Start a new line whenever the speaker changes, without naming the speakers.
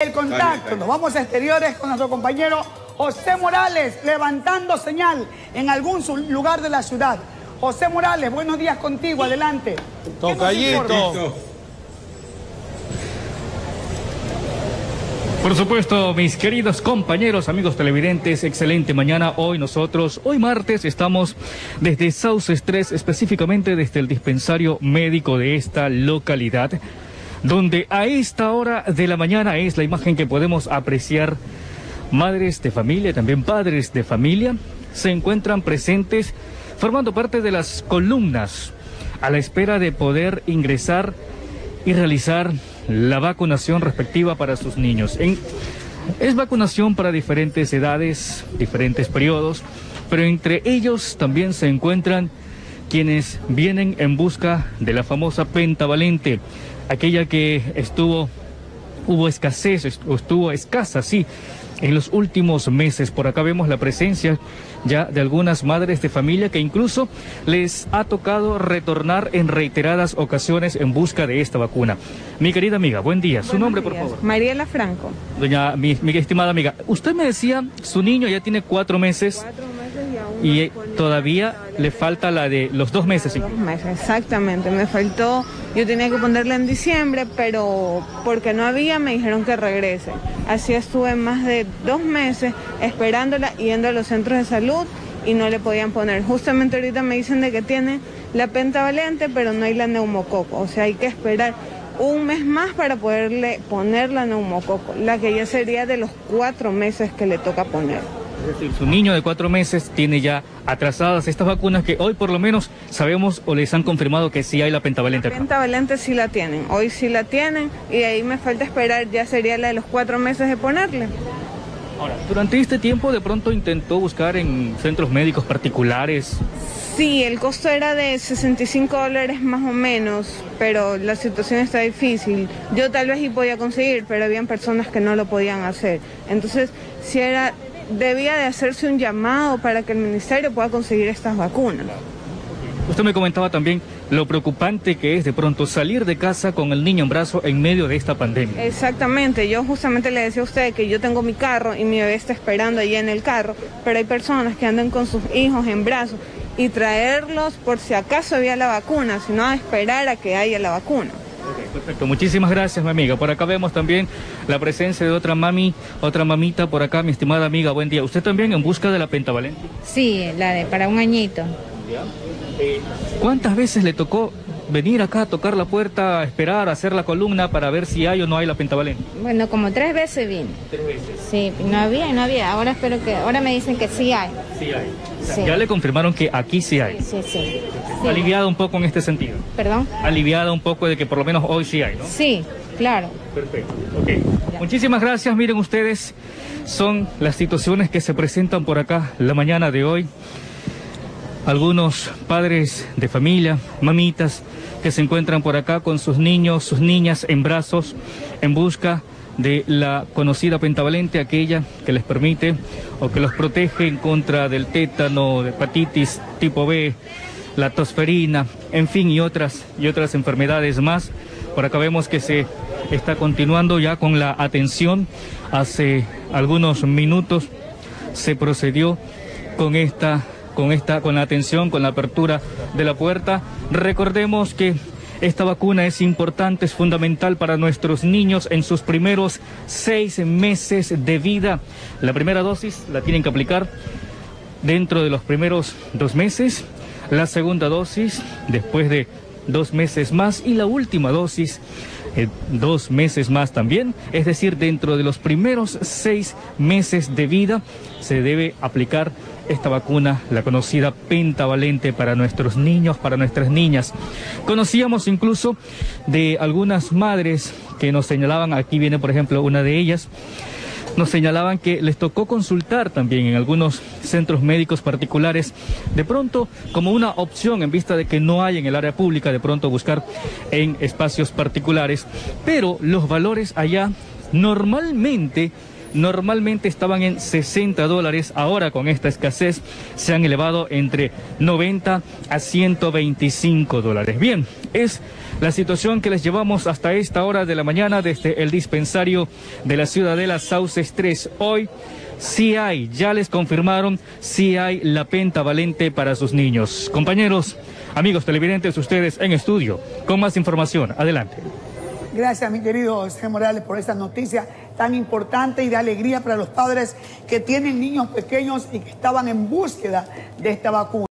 El contacto, nos vamos a exteriores con nuestro compañero José Morales, levantando señal en algún lugar de la ciudad. José Morales, buenos días contigo, adelante.
Tocallito.
Por supuesto, mis queridos compañeros, amigos televidentes, excelente mañana. Hoy nosotros, hoy martes, estamos desde South Stress, específicamente desde el dispensario médico de esta localidad donde a esta hora de la mañana es la imagen que podemos apreciar. Madres de familia, también padres de familia, se encuentran presentes formando parte de las columnas a la espera de poder ingresar y realizar la vacunación respectiva para sus niños. es vacunación para diferentes edades, diferentes periodos, pero entre ellos también se encuentran quienes vienen en busca de la famosa pentavalente aquella que estuvo, hubo escasez, estuvo escasa, sí, en los últimos meses. Por acá vemos la presencia ya de algunas madres de familia que incluso les ha tocado retornar en reiteradas ocasiones en busca de esta vacuna. Mi querida amiga, buen día. Su nombre, por favor.
Mariela Franco.
Doña, mi, mi, estimada amiga, usted me decía, su niño ya tiene cuatro meses. Y todavía le falta la de los dos meses.
Exactamente. Me faltó, yo tenía que ponerla en diciembre, pero porque no había me dijeron que regrese. Así estuve más de dos meses esperándola, yendo a los centros de salud y no le podían poner. Justamente ahorita me dicen de que tiene la pentavalente, pero no hay la neumococo. O sea, hay que esperar un mes más para poderle poner la neumococo, la que ya sería de los cuatro meses que le toca poner.
Es decir, su niño de cuatro meses tiene ya atrasadas estas vacunas que hoy por lo menos sabemos o les han confirmado que sí hay la pentavalente.
La pentavalente sí la tienen, hoy sí la tienen y ahí me falta esperar, ya sería la de los cuatro meses de ponerle.
Ahora, durante este tiempo de pronto intentó buscar en centros médicos particulares.
Sí, el costo era de 65 dólares más o menos, pero la situación está difícil. Yo tal vez sí podía conseguir, pero habían personas que no lo podían hacer. Entonces, si era debía de hacerse un llamado para que el ministerio pueda conseguir estas vacunas.
Usted me comentaba también lo preocupante que es de pronto salir de casa con el niño en brazo en medio de esta pandemia.
Exactamente, yo justamente le decía a usted que yo tengo mi carro y mi bebé está esperando allí en el carro, pero hay personas que andan con sus hijos en brazos y traerlos por si acaso había la vacuna, sino a esperar a que haya la vacuna.
Perfecto, muchísimas gracias, mi amiga. Por acá vemos también la presencia de otra mami, otra mamita por acá, mi estimada amiga. Buen día. ¿Usted también en busca de la pentavalente?
Sí, la de para un añito.
Eh, ¿Cuántas veces le tocó venir acá tocar la puerta, esperar, hacer la columna para ver si hay o no hay la pentavalente?
Bueno, como tres veces vine.
¿Tres veces?
Sí, no había, no había. Ahora espero que, ahora me dicen que sí hay.
Sí hay. Ya le confirmaron que aquí sí hay.
Sí, sí.
Aliviado un poco en este sentido.
¿Perdón?
Aliviada un poco de que por lo menos hoy sí hay, ¿no?
Sí, claro.
Perfecto. Ok. Muchísimas gracias. Miren ustedes, son las situaciones que se presentan por acá la mañana de hoy algunos padres de familia, mamitas, que se encuentran por acá con sus niños, sus niñas en brazos, en busca de la conocida pentavalente, aquella que les permite o que los protege en contra del tétano, de hepatitis tipo B, la tosferina, en fin, y otras, y otras enfermedades más. Por acá vemos que se está continuando ya con la atención. Hace algunos minutos se procedió con esta con esta, con la atención, con la apertura de la puerta. Recordemos que esta vacuna es importante, es fundamental para nuestros niños en sus primeros seis meses de vida. La primera dosis la tienen que aplicar dentro de los primeros dos meses, la segunda dosis después de dos meses más y la última dosis eh, dos meses más también, es decir, dentro de los primeros seis meses de vida se debe aplicar esta vacuna, la conocida pentavalente para nuestros niños, para nuestras niñas. Conocíamos incluso de algunas madres que nos señalaban, aquí viene por ejemplo una de ellas, nos señalaban que les tocó consultar también en algunos centros médicos particulares, de pronto como una opción en vista de que no hay en el área pública, de pronto buscar en espacios particulares, pero los valores allá normalmente normalmente estaban en 60 dólares, ahora con esta escasez se han elevado entre 90 a 125 dólares. Bien, es la situación que les llevamos hasta esta hora de la mañana desde el dispensario de la Ciudadela Sauces 3. Hoy sí hay, ya les confirmaron, sí hay la pentavalente para sus niños. Compañeros, amigos televidentes, ustedes en estudio, con más información. Adelante.
Gracias, mi querido José Morales, por esta noticia tan importante y de alegría para los padres que tienen niños pequeños y que estaban en búsqueda de esta vacuna.